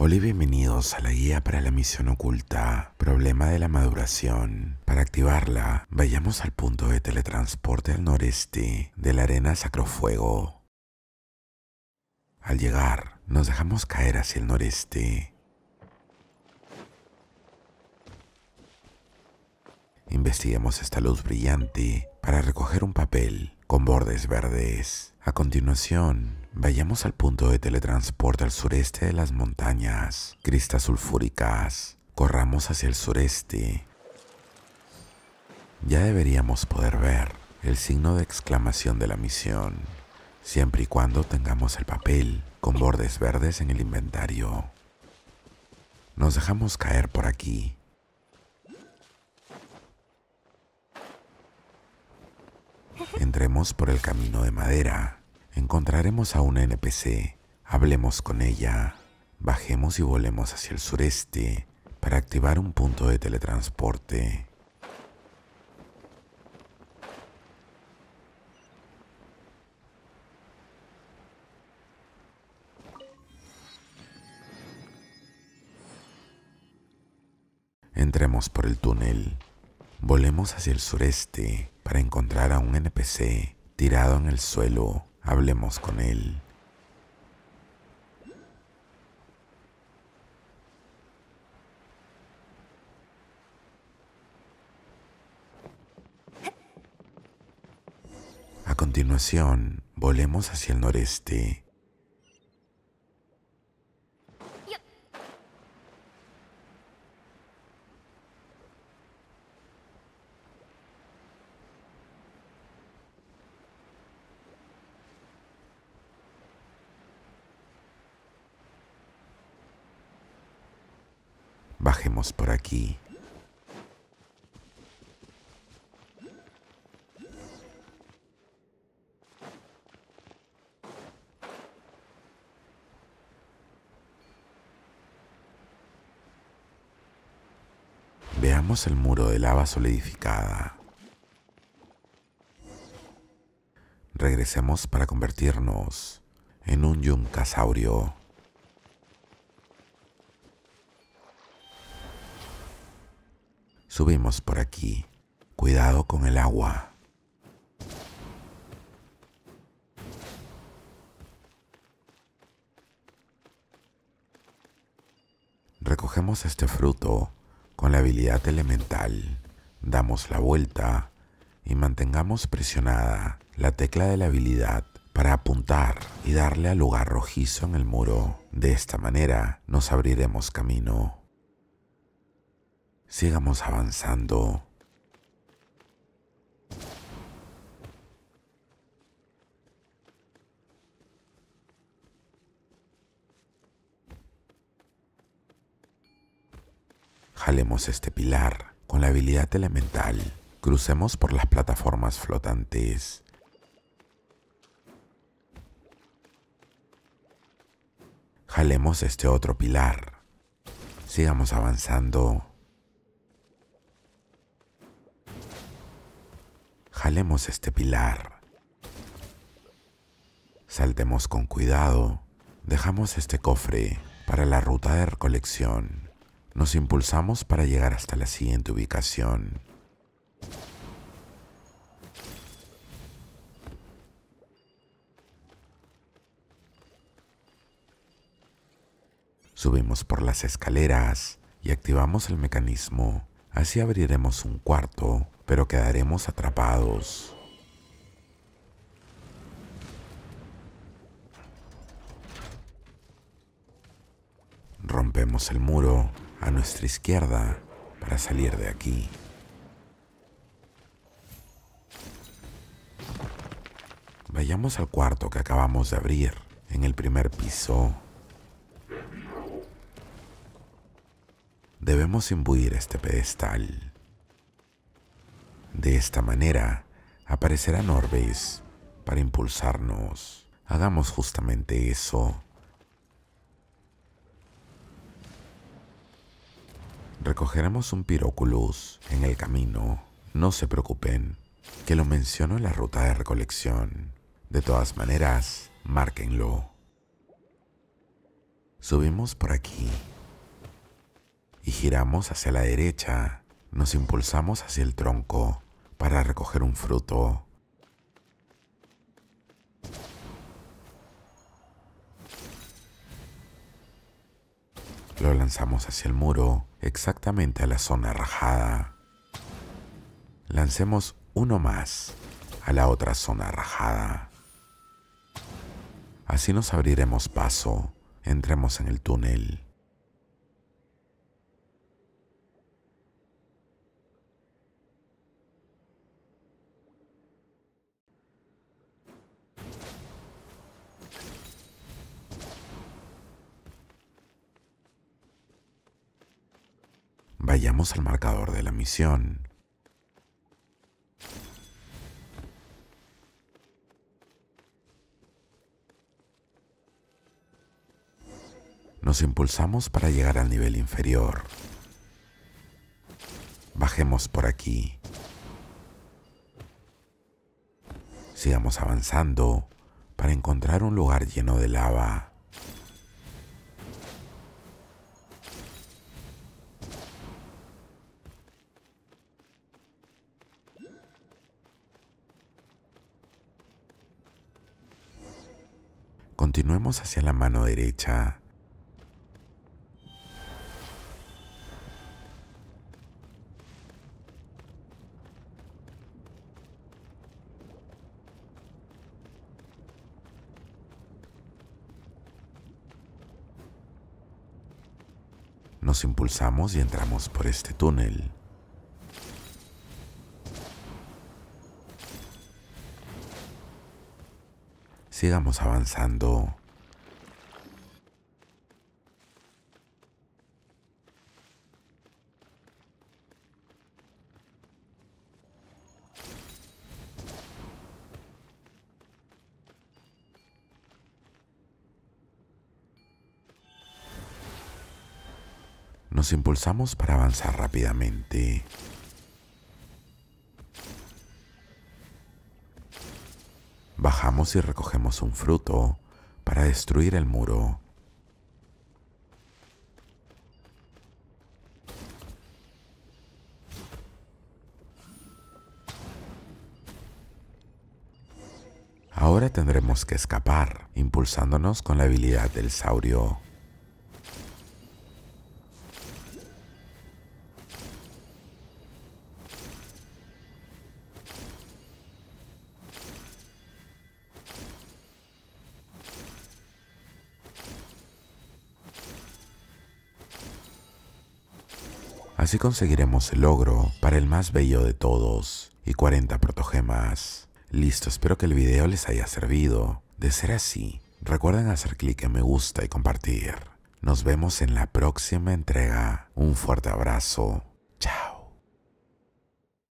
Hola y bienvenidos a la guía para la misión oculta, problema de la maduración. Para activarla, vayamos al punto de teletransporte al noreste de la arena Sacrofuego. Al llegar, nos dejamos caer hacia el noreste. Investiguemos esta luz brillante para recoger un papel con bordes verdes. A continuación, vayamos al punto de teletransporte al sureste de las montañas, cristas sulfúricas. Corramos hacia el sureste. Ya deberíamos poder ver el signo de exclamación de la misión, siempre y cuando tengamos el papel con bordes verdes en el inventario. Nos dejamos caer por aquí Entremos por el camino de madera. Encontraremos a una NPC. Hablemos con ella. Bajemos y volemos hacia el sureste para activar un punto de teletransporte. Entremos por el túnel. Volemos hacia el sureste para encontrar a un NPC tirado en el suelo. Hablemos con él. A continuación, volemos hacia el noreste Bajemos por aquí. Veamos el muro de lava solidificada. Regresemos para convertirnos en un yuncasaurio. Subimos por aquí. Cuidado con el agua. Recogemos este fruto con la habilidad elemental. Damos la vuelta y mantengamos presionada la tecla de la habilidad para apuntar y darle al lugar rojizo en el muro. De esta manera nos abriremos camino. Sigamos avanzando. Jalemos este pilar con la habilidad elemental. Crucemos por las plataformas flotantes. Jalemos este otro pilar. Sigamos avanzando. Jalemos este pilar. Saltemos con cuidado. Dejamos este cofre para la ruta de recolección. Nos impulsamos para llegar hasta la siguiente ubicación. Subimos por las escaleras y activamos el mecanismo. Así abriremos un cuarto pero quedaremos atrapados. Rompemos el muro a nuestra izquierda para salir de aquí. Vayamos al cuarto que acabamos de abrir, en el primer piso. Debemos imbuir este pedestal. De esta manera aparecerá Norbis para impulsarnos. Hagamos justamente eso. Recogeremos un piróculus en el camino. No se preocupen, que lo menciono en la ruta de recolección. De todas maneras, márquenlo. Subimos por aquí y giramos hacia la derecha. Nos impulsamos hacia el tronco para recoger un fruto. Lo lanzamos hacia el muro, exactamente a la zona rajada. Lancemos uno más a la otra zona rajada. Así nos abriremos paso, entremos en el túnel. Vayamos al marcador de la misión. Nos impulsamos para llegar al nivel inferior. Bajemos por aquí. Sigamos avanzando para encontrar un lugar lleno de lava. Continuemos hacia la mano derecha. Nos impulsamos y entramos por este túnel. Sigamos avanzando. Nos impulsamos para avanzar rápidamente. Bajamos y recogemos un fruto para destruir el muro. Ahora tendremos que escapar, impulsándonos con la habilidad del saurio. Así conseguiremos el logro para el más bello de todos y 40 protogemas. Listo, espero que el video les haya servido. De ser así, recuerden hacer clic en me gusta y compartir. Nos vemos en la próxima entrega. Un fuerte abrazo. Chao.